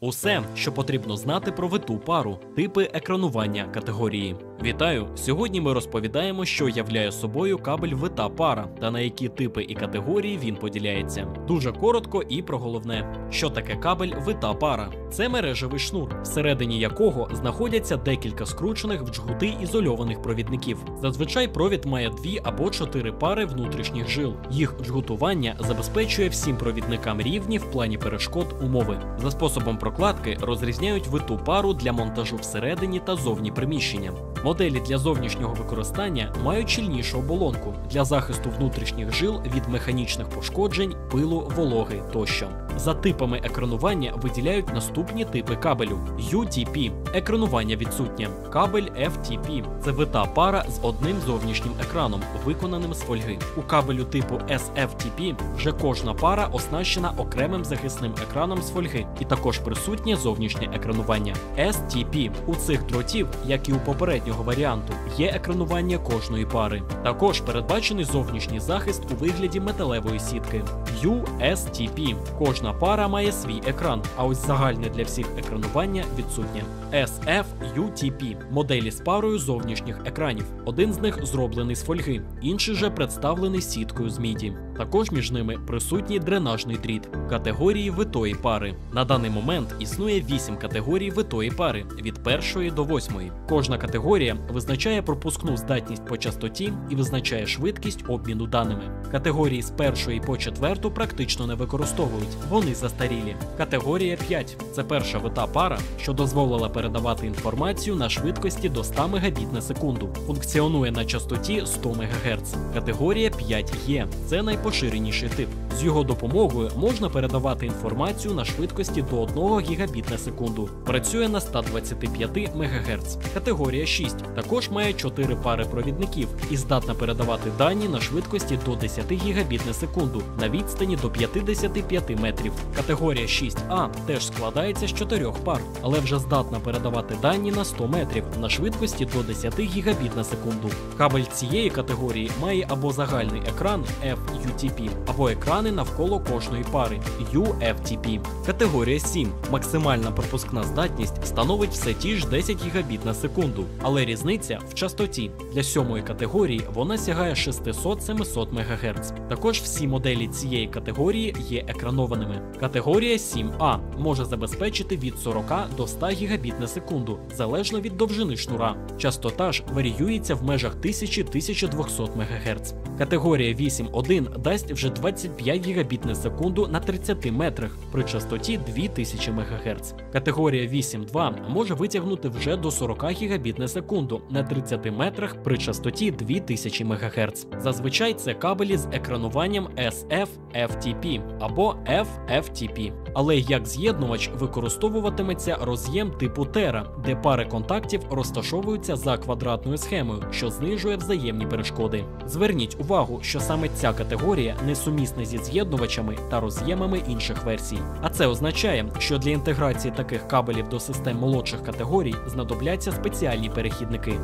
Усе, що потрібно знати про виту пару, типи екранування категорії. Вітаю! Сьогодні ми розповідаємо, що являє собою кабель вита пара та на які типи і категорії він поділяється. Дуже коротко і про головне, що таке кабель вита пара. Це мережевий шнур, всередині якого знаходяться декілька скручених в джгути ізольованих провідників. Зазвичай провід має дві або чотири пари внутрішніх жил. Їх джгутування забезпечує всім провідникам рівні в плані перешкод умови. За способом прокладки розрізняють виту пару для монтажу всередині та зовні приміщення. Моделі для зовнішнього використання мають щільнішу оболонку для захисту внутрішніх жил від механічних пошкоджень, пилу, вологи тощо. За типами екранування виділяють наступні типи кабелю: UTP – екранування відсутнє, кабель FTP це вита пара з одним зовнішнім екраном, виконаним з фольги. У кабелю типу SFTP вже кожна пара оснащена окремим захисним екраном з фольги, і також присутнє зовнішнє екранування. STP у цих дротів, як і у попереднього варіанту, є екранування кожної пари. Також передбачений зовнішній захист у вигляді металевої сітки. USTP кожна пара має свій екран, а ось загальне для всіх екранування відсутнє. SFUTP моделі з парою зовнішніх екранів. Один з них зроблений з фольги, інший же представлений сіткою з міді. Також між ними присутній дренажний дріт категорії витої пари. На даний момент існує 8 категорій витої пари від першої до восьмої. Кожна категорія визначає пропускну здатність по частоті і визначає швидкість обміну даними. Категорії з першої по четверту практично не використовують, вони застарілі. Категорія 5 це перша вита пара, що дозволила передавати інформацію на швидкості до 100 Мбіт на секунду. Функціонує на частоті 100 МГц. Категорія 5Е це найпоширеніший тип. З його допомогою можна передавати інформацію на швидкості до 1 Гбіт на секунду. Працює на 125 МГц. Категорія 6 також має 4 пари провідників і здатна передавати дані на швидкості до 10 Гбіт на секунду на відстані до 55 метрів. Категорія 6А теж складається з 4 пар, але вже здатна передавати дані на 100 метрів на швидкості до 10 Гбіт на секунду. Кабель цієї категорії має або загальний екран FUTP, або екрани навколо кожної пари UFTP. Категорія 7. Максимальна пропускна здатність становить все ті ж 10 Гбіт на секунду, але різниця в частоті. Для сьомої категорії вона сягає 600-700 МГц. Також всі моделі цієї категорії є екранованими. Категорія 7А може забезпечити від 40 до 100 Гбіт на секунду, залежно від довжини шнура. Частота ж варіюється в межах 1000-1200 МГц. Категорія 8.1 дасть вже 25 Гбіт на секунду на 30 метрах при частоті 2000 МГц. Категорія 8.2 може витягнути вже до 40 Гбіт на секунду на 30 метрах при частоті 2000 МГц. Зазвичай це кабелі з екрануванням SF-FTP або FFTP. Але як з'єднувач використовуватиметься роз'єм типу Тера, де пари контактів розташовуються за квадратною схемою, що знижує взаємні перешкоди. Зверніть увагу, що саме ця категорія несумісна зі з'єднувачами та роз'ємами інших версій. А це означає, що для інтеграції таких кабелів до систем молодших категорій знадобляться спеціальні перехідники.